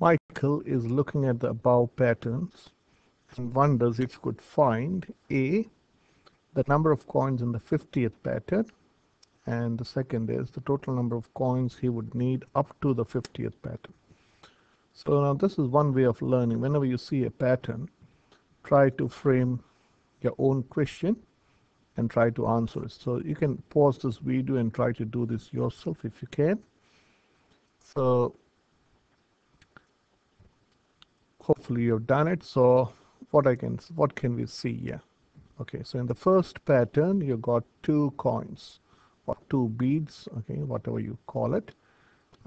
Michael is looking at the above patterns and wonders if he could find A, the number of coins in the 50th pattern, and the second is the total number of coins he would need up to the 50th pattern. So now this is one way of learning. Whenever you see a pattern, try to frame your own question and try to answer it. So you can pause this video and try to do this yourself if you can. So hopefully you've done it. So what I can what can we see here? Okay, so in the first pattern you got two coins or two beads, okay, whatever you call it.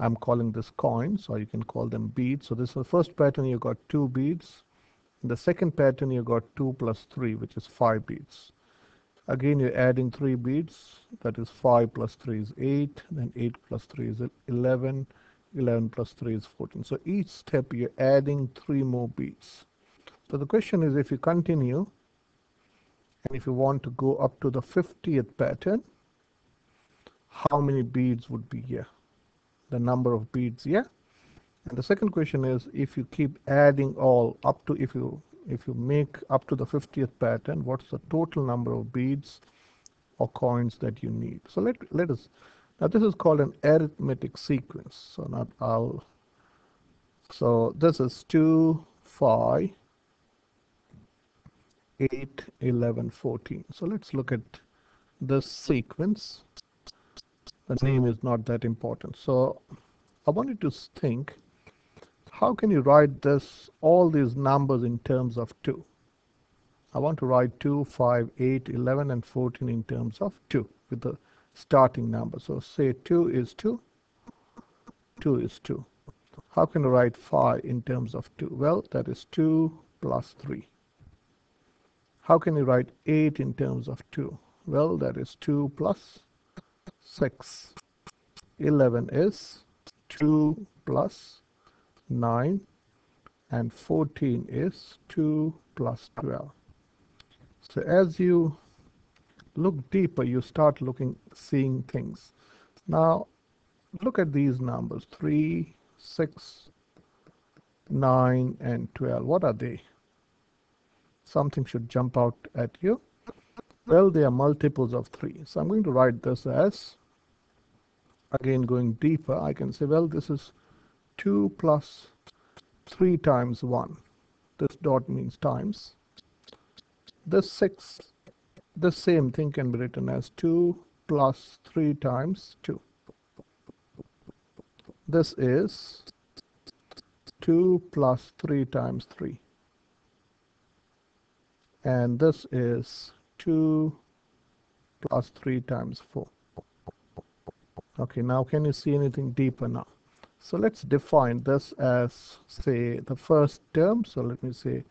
I'm calling this coins or you can call them beads. So this is the first pattern you got two beads. In the second pattern you got 2 plus 3 which is 5 beads. Again you're adding 3 beads that is 5 plus 3 is 8 then 8 plus 3 is 11 11 plus 3 is 14. So each step you're adding 3 more beads. So the question is if you continue and if you want to go up to the 50th pattern how many beads would be here? The number of beads here and the second question is if you keep adding all up to if you if you make up to the 50th pattern what's the total number of beads or coins that you need so let let us now this is called an arithmetic sequence so not I'll so this is 2 5 8 11 14 so let's look at this sequence. The name is not that important. So I want you to think how can you write this, all these numbers in terms of 2? I want to write 2, 5, 8, 11, and 14 in terms of 2 with the starting number. So say 2 is 2, 2 is 2. How can I write 5 in terms of 2? Well, that is 2 plus 3. How can you write 8 in terms of 2? Well, that is 2 plus 6. 11 is 2 plus 9 and 14 is 2 plus 12 so as you look deeper you start looking seeing things. Now look at these numbers 3 6 9 and 12 what are they? Something should jump out at you. Well they are multiples of 3 so I'm going to write this as again going deeper I can say well this is 2 plus 3 times 1 this dot means times. This 6 the same thing can be written as 2 plus 3 times 2 this is 2 plus 3 times 3 and this is 2 plus 3 times 4 okay now can you see anything deeper now? So let's define this as, say, the first term. So let me say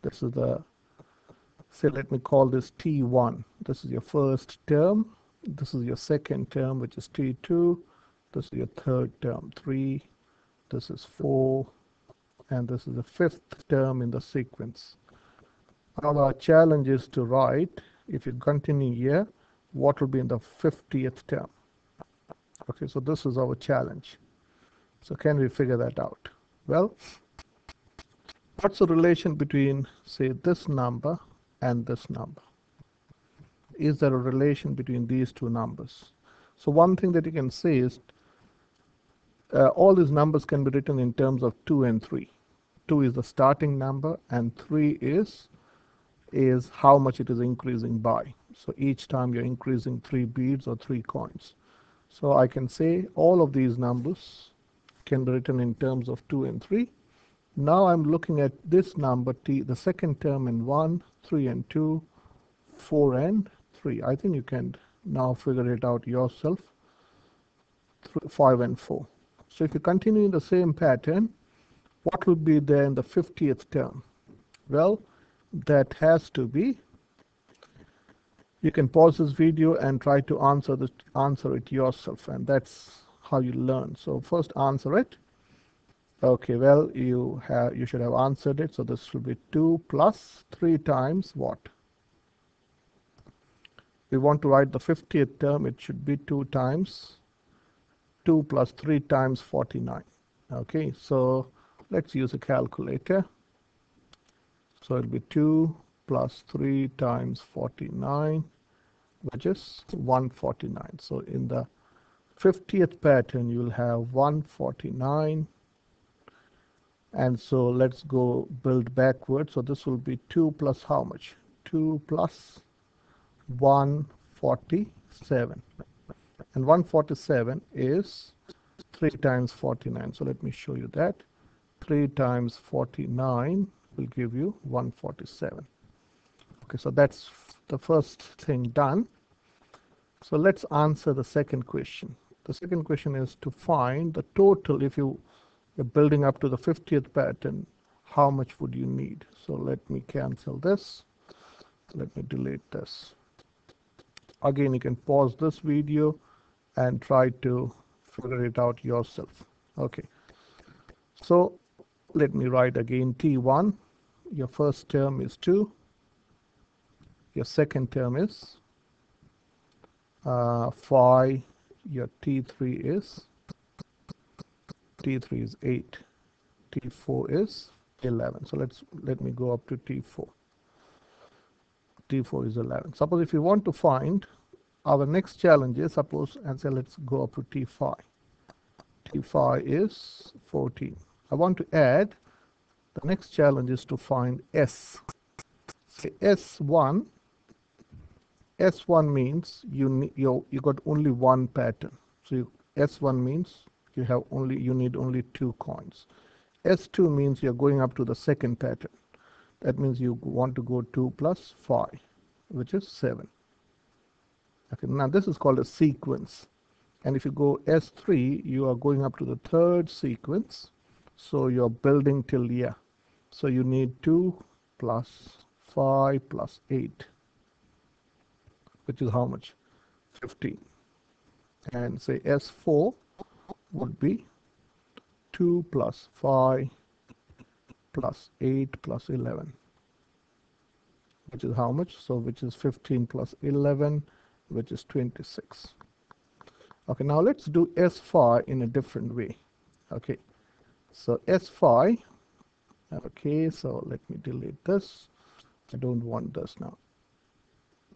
this is the, say, let me call this T1. This is your first term. This is your second term, which is T2. This is your third term, 3. This is 4. And this is the fifth term in the sequence. Now our challenge is to write, if you continue here, what will be in the 50th term. Okay, so this is our challenge. So can we figure that out? Well, what's the relation between, say, this number and this number? Is there a relation between these two numbers? So one thing that you can say is uh, all these numbers can be written in terms of 2 and 3. 2 is the starting number and 3 is is how much it is increasing by. So each time you're increasing 3 beads or 3 coins. So I can say all of these numbers can be written in terms of 2 and 3. Now I'm looking at this number t, the second term in 1, 3 and 2, 4 and 3. I think you can now figure it out yourself, 5 and 4. So if you continue in the same pattern, what will be there in the 50th term? Well, that has to be, you can pause this video and try to answer, the, answer it yourself, and that's how you learn. So first answer it. Okay, well, you have you should have answered it. So this will be 2 plus 3 times what? We want to write the 50th term. It should be 2 times 2 plus 3 times 49. Okay, so let's use a calculator so it'll be 2 plus 3 times 49 which is 149 so in the 50th pattern you'll have 149 and so let's go build backward. So this will be 2 plus how much? 2 plus 147 and 147 is 3 times 49 so let me show you that. 3 times 49 will give you 147 okay so that's the first thing done. So let's answer the second question. The second question is to find the total. If you you're building up to the 50th pattern how much would you need? So let me cancel this. Let me delete this. Again you can pause this video and try to figure it out yourself. Okay. So let me write again t1 your first term is 2 your second term is uh, 5 your t3 is t3 is 8 t4 is 11 so let's let me go up to t4 t4 is 11 suppose if you want to find our next challenge is suppose and say let's go up to t5 t5 is 14 I want to add the next challenge is to find s. Say s1 s1 means you you you got only one pattern. So you, s1 means you have only you need only two coins. S2 means you're going up to the second pattern. That means you want to go 2 plus 5 which is 7 okay now this is called a sequence. And if you go s3 you are going up to the third sequence. So you're building till yeah so you need 2 plus 5 plus 8 which is how much? 15 and say s4 would be 2 plus 5 plus 8 plus 11 which is how much? So which is 15 plus 11 which is 26 okay now let's do s5 in a different way. Okay so s5 okay so let me delete this. I don't want this now.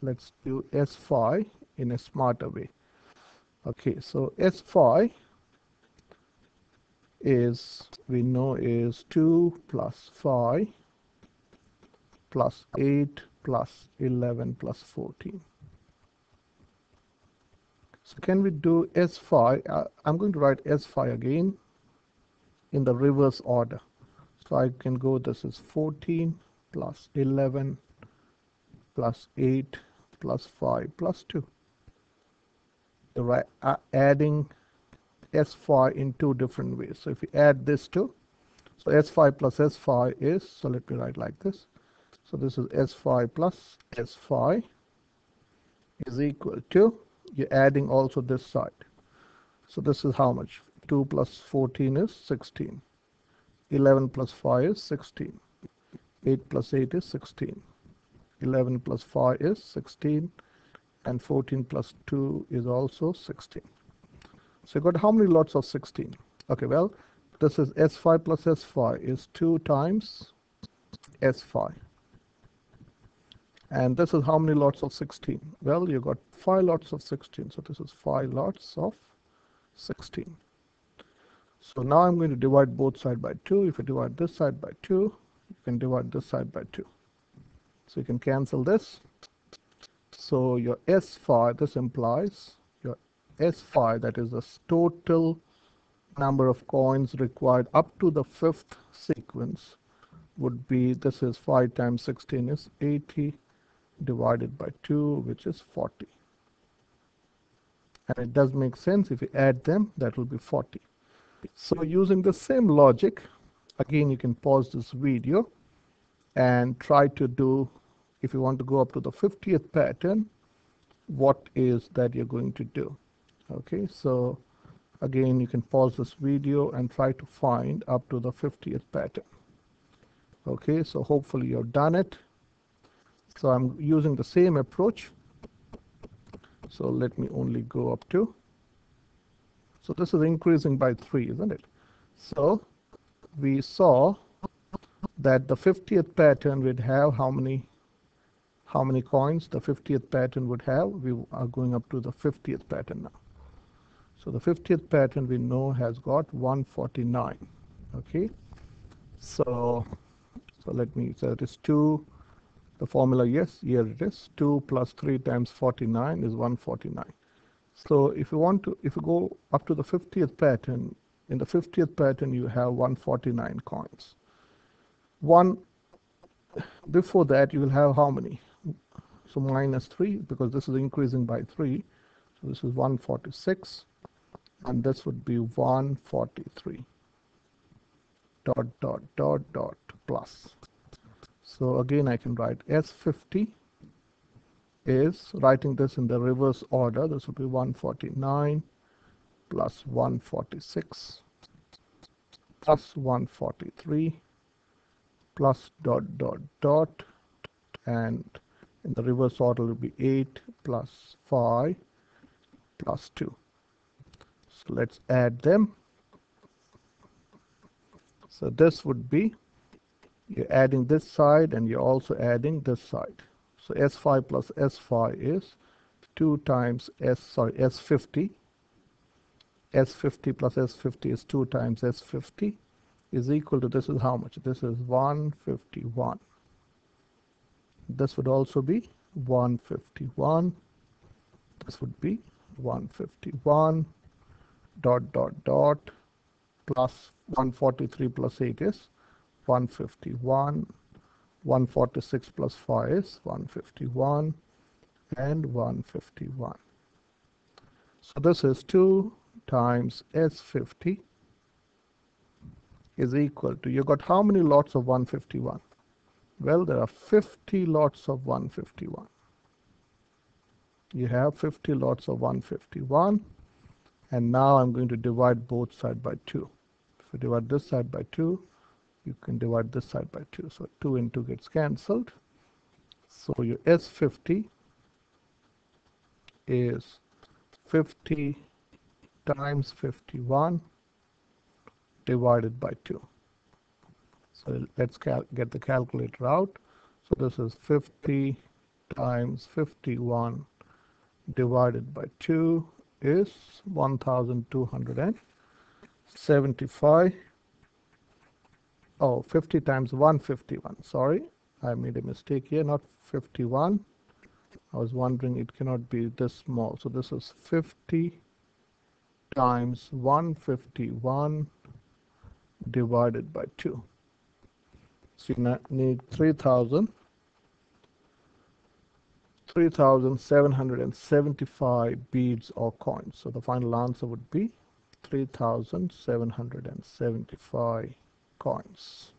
Let's do s5 in a smarter way. Okay so s5 is we know is 2 plus 5 plus 8 plus 11 plus 14 so can we do S5? Uh, I'm going to write S5 again in the reverse order. So I can go, this is 14 plus 11 plus 8 plus 5 plus 2. You're uh, adding S5 in two different ways. So if you add this two, so S5 plus S5 is, so let me write like this. So this is S5 plus S5 is equal to you're adding also this side. So this is how much? 2 plus 14 is 16 11 plus 5 is 16 8 plus 8 is 16 11 plus 5 is 16 and 14 plus 2 is also 16 so you got how many lots of 16 okay well this is s5 plus s5 is 2 times s5 and this is how many lots of 16? Well, you got 5 lots of 16. So this is 5 lots of 16. So now I'm going to divide both side by 2. If you divide this side by 2, you can divide this side by 2. So you can cancel this. So your S5, this implies S5, that is the total number of coins required up to the fifth sequence would be, this is 5 times 16 is 80 divided by 2 which is 40 and it does make sense if you add them that will be 40 so using the same logic again you can pause this video and try to do if you want to go up to the 50th pattern what is that you're going to do okay so again you can pause this video and try to find up to the 50th pattern okay so hopefully you've done it so I'm using the same approach. So let me only go up to. So this is increasing by 3, isn't it? So we saw that the 50th pattern would have how many how many coins the 50th pattern would have we are going up to the 50th pattern now so the 50th pattern we know has got 149 okay? So so let me so it is 2 the formula yes here it is 2 plus 3 times 49 is 149 so if you want to if you go up to the 50th pattern in the 50th pattern you have 149 coins. One before that you will have how many? So minus 3 because this is increasing by 3 so this is 146 and this would be 143 dot dot dot dot plus. So again I can write S50 is writing this in the reverse order. This would be 149 plus 146 plus 143 plus dot dot dot. And in the reverse order will be 8 plus 5 plus 2 so let's add them. So this would be you're adding this side and you're also adding this side. So s5 plus s5 is 2 times s sorry s50 s50 plus s50 is 2 times s50 is equal to this is how much? This is 151 this would also be 151 this would be 151 dot dot dot plus 143 plus 8 is 151 146 plus 5 is 151 and 151 so this is 2 times s50 is equal to, you got how many lots of 151? Well, there are 50 lots of 151. You have 50 lots of 151. And now I'm going to divide both side by 2. If you divide this side by 2, you can divide this side by 2. So 2 into gets cancelled. So your S50 is 50 times 51 divided by 2. So let's get the calculator out. So this is 50 times 51 divided by 2 is 1275. Oh, 50 times 151. Sorry, I made a mistake here, not 51. I was wondering it cannot be this small. So this is 50 times 151 divided by 2. So you need 3,000. 3,775 beads or coins. So the final answer would be 3,775 coins.